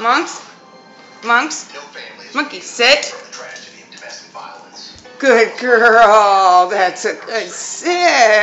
Monks? Monks? Monkey, sit. Good girl. That's a good sit.